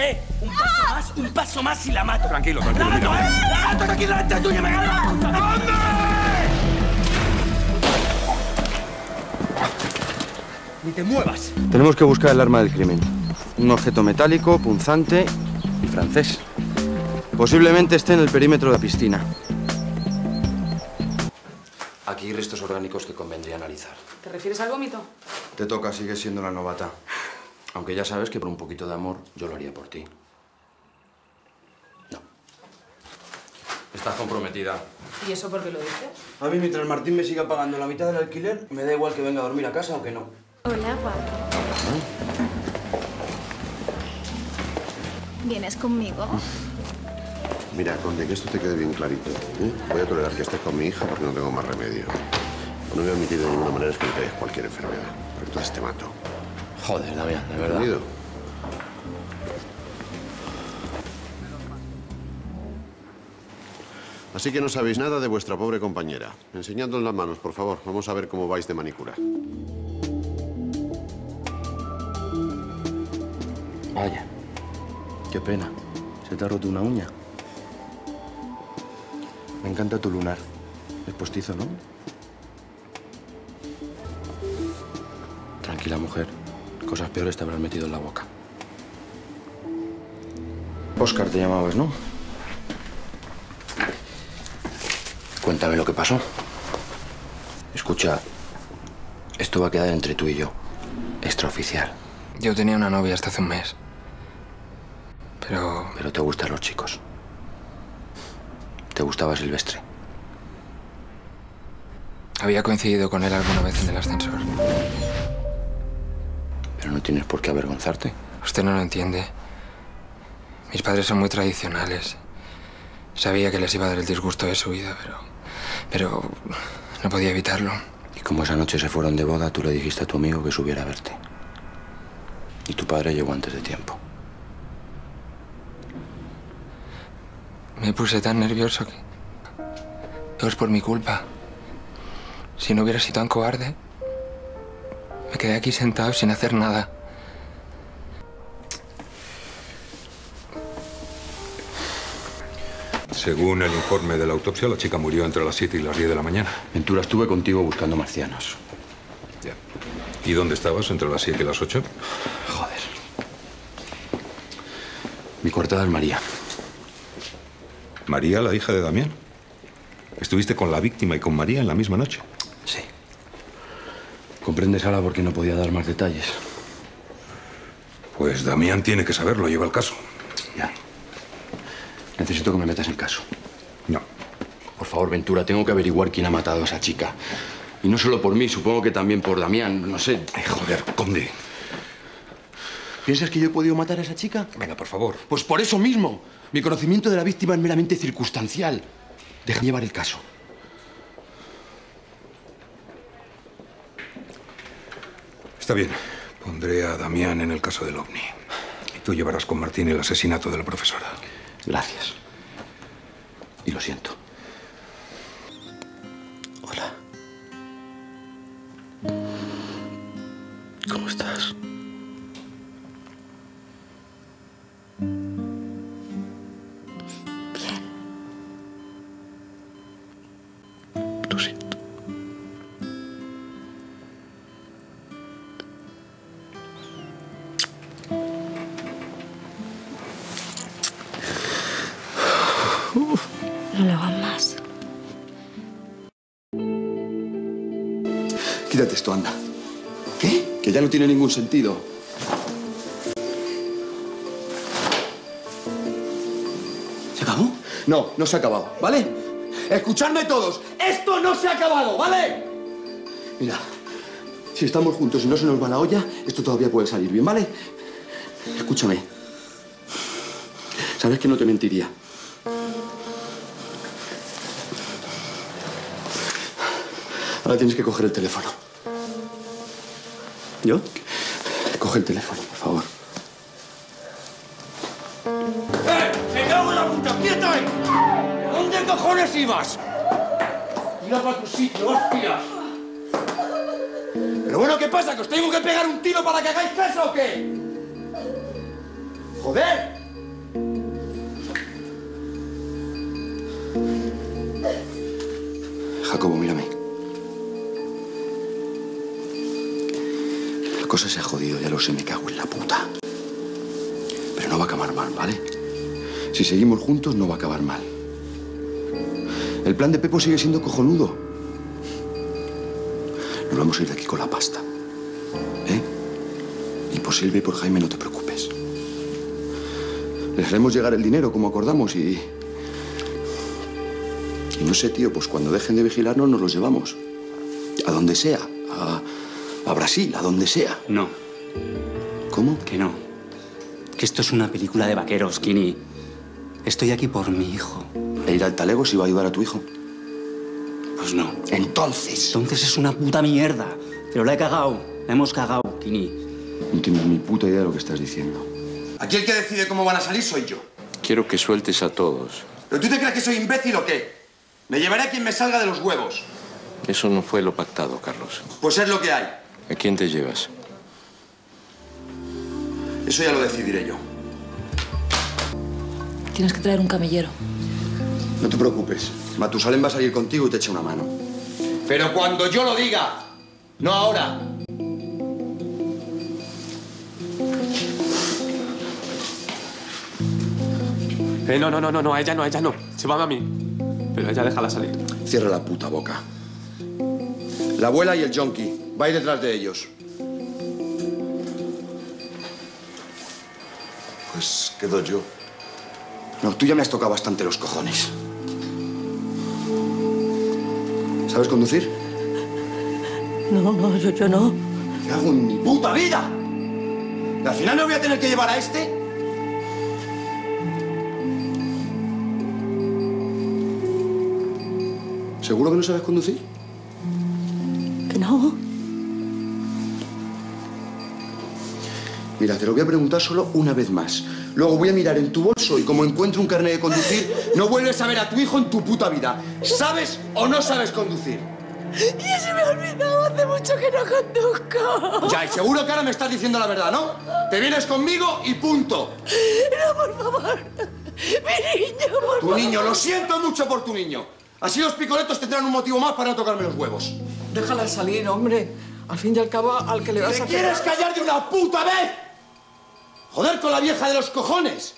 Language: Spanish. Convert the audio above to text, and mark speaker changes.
Speaker 1: ¡Eh! Un paso más, un paso más y la mato.
Speaker 2: Tranquilo, tranquilo.
Speaker 1: ¡La mato, eh! ¡La mato aquí delante tuya me gana! Ni te muevas.
Speaker 3: Tenemos que buscar el arma del crimen. Un objeto metálico, punzante y francés. Posiblemente esté en el perímetro de la piscina. Aquí hay restos orgánicos que convendría analizar.
Speaker 4: ¿Te refieres al vómito?
Speaker 3: Te toca, sigues siendo la novata. Aunque ya sabes que por un poquito de amor yo lo haría por ti. No. Estás comprometida.
Speaker 4: ¿Y eso por qué lo dices?
Speaker 3: A mí, mientras Martín me siga pagando la mitad del alquiler, me da igual que venga a dormir a casa o que no.
Speaker 5: Hola, guapo. ¿Vienes conmigo?
Speaker 6: Mira, Conde, que esto te quede bien clarito. ¿eh? Voy a tolerar que estés con mi hija porque no tengo más remedio. No voy a admitir de ninguna manera es que me traigas cualquier enfermedad. Porque entonces te mato.
Speaker 3: Joder, Damián, de verdad.
Speaker 6: Así que no sabéis nada de vuestra pobre compañera. Enseñadnos las manos, por favor. Vamos a ver cómo vais de manicura.
Speaker 3: Vaya. Qué pena. Se te ha roto una uña. Me encanta tu lunar. Es postizo, ¿no? Tranquila, mujer. Cosas peores te habrán metido en la boca. Oscar te llamabas, ¿no? Cuéntame lo que pasó. Escucha, esto va a quedar entre tú y yo. Extraoficial.
Speaker 7: Yo tenía una novia hasta hace un mes. Pero
Speaker 3: Pero te gustan los chicos. Te gustaba Silvestre.
Speaker 7: había coincidido con él alguna vez en el ascensor.
Speaker 3: Pero no tienes por qué avergonzarte.
Speaker 7: Usted no lo entiende. Mis padres son muy tradicionales. Sabía que les iba a dar el disgusto de su vida, pero... Pero no podía evitarlo.
Speaker 3: Y como esa noche se fueron de boda, tú le dijiste a tu amigo que subiera a verte. Y tu padre llegó antes de tiempo.
Speaker 7: Me puse tan nervioso que... Todo es por mi culpa. Si no hubiera sido tan cobarde, me quedé aquí sentado sin hacer nada.
Speaker 2: Según el informe de la autopsia, la chica murió entre las 7 y las 10 de la mañana.
Speaker 3: Ventura, estuve contigo buscando marcianos.
Speaker 2: Ya. ¿Y dónde estabas entre las 7 y las 8?
Speaker 3: Joder. Mi coartada es María.
Speaker 2: María, la hija de Damián. Estuviste con la víctima y con María en la misma noche.
Speaker 3: ¿Comprendes ahora por qué no podía dar más detalles?
Speaker 2: Pues Damián tiene que saberlo, lleva el caso.
Speaker 3: Ya. Necesito que me metas en caso.
Speaker 2: No.
Speaker 3: Por favor, Ventura, tengo que averiguar quién ha matado a esa chica. Y no solo por mí, supongo que también por Damián, no sé.
Speaker 2: Ay, joder, Conde.
Speaker 3: ¿Piensas que yo he podido matar a esa chica?
Speaker 2: Venga, por favor.
Speaker 3: Pues por eso mismo. Mi conocimiento de la víctima es meramente circunstancial. Deja llevar el caso.
Speaker 2: Está bien. Pondré a Damián en el caso del ovni. Y tú llevarás con Martín el asesinato de la profesora.
Speaker 3: Gracias. Y lo siento. Hola. ¿Cómo estás?
Speaker 5: No lo hagas más.
Speaker 3: Quítate esto, anda. ¿Qué? Que ya no tiene ningún sentido. ¿Se acabó? No, no se ha acabado, ¿vale? Escuchadme todos. Esto no se ha acabado, ¿vale? Mira, si estamos juntos y no se nos va la olla, esto todavía puede salir bien, ¿vale? Escúchame. Sabes que no te mentiría. Ahora tienes que coger el teléfono. ¿Yo? Coge el teléfono, por favor.
Speaker 1: ¡Eh! ¡Me cago en la puta! ¡Quieto ahí! ¿Dónde cojones ibas?
Speaker 3: tira para tu sitio, hostia. Pero bueno, ¿qué pasa? ¿Que os tengo que pegar un tiro para que hagáis caso o qué? ¡Joder! Se ha jodido, ya lo sé, me cago en la puta. Pero no va a acabar mal, ¿vale? Si seguimos juntos, no va a acabar mal. El plan de Pepo sigue siendo cojonudo. Nos vamos a ir de aquí con la pasta. ¿Eh? Y por Silvia y por Jaime no te preocupes. Les haremos llegar el dinero como acordamos y... Y no sé, tío, pues cuando dejen de vigilarnos nos los llevamos. A donde sea. Brasil, a donde sea.
Speaker 1: No,
Speaker 3: ¿Cómo?
Speaker 1: que no. Que esto es una película de vaqueros, Kini. Estoy aquí por mi hijo.
Speaker 3: ¿E ir al talego si va a ayudar a tu hijo?
Speaker 1: Pues no.
Speaker 3: Entonces...
Speaker 1: Entonces es una puta mierda. Pero la he cagado. La hemos cagado, Kini.
Speaker 3: No tienes ni puta idea de lo que estás diciendo. Aquí el que decide cómo van a salir soy yo.
Speaker 6: Quiero que sueltes a todos.
Speaker 3: ¿Pero tú te crees que soy imbécil o qué? Me llevaré a quien me salga de los huevos.
Speaker 6: Eso no fue lo pactado, Carlos.
Speaker 3: Pues es lo que hay.
Speaker 6: ¿A quién te llevas?
Speaker 3: Eso ya lo decidiré yo.
Speaker 8: Tienes que traer un camillero.
Speaker 3: No te preocupes. Matusalén va a salir contigo y te echa una mano. Pero cuando yo lo diga, no ahora.
Speaker 9: Eh, no, no, no, no, no, a ella no, a ella no. Se va a mí. Pero a ella déjala salir.
Speaker 3: Cierra la puta boca. La abuela y el junkie. Va a ir detrás de ellos. Pues quedo yo. No, tú ya me has tocado bastante los cojones. ¿Sabes conducir?
Speaker 8: No, no, yo, yo no.
Speaker 3: ¿Qué hago en mi puta vida? ¿Y al final me voy a tener que llevar a este? ¿Seguro que no sabes conducir?
Speaker 8: Que no.
Speaker 3: Mira, te lo voy a preguntar solo una vez más. Luego voy a mirar en tu bolso y como encuentro un carnet de conducir, no vuelves a ver a tu hijo en tu puta vida. ¿Sabes o no sabes conducir?
Speaker 8: Ya se me ha olvidado, hace mucho que no conduzco.
Speaker 3: Ya, y seguro que ahora me estás diciendo la verdad, ¿no? Te vienes conmigo y punto.
Speaker 8: No, por favor. Mi niño, por
Speaker 3: Tu
Speaker 8: favor.
Speaker 3: niño, lo siento mucho por tu niño. Así los picoletos tendrán un motivo más para no tocarme los huevos.
Speaker 10: Déjala salir, hombre. Al fin y al cabo, al que le vas
Speaker 3: ¿Te
Speaker 10: a
Speaker 3: quieres
Speaker 10: pegar-
Speaker 3: callar de una puta vez? Joder con la vieja de los cojones.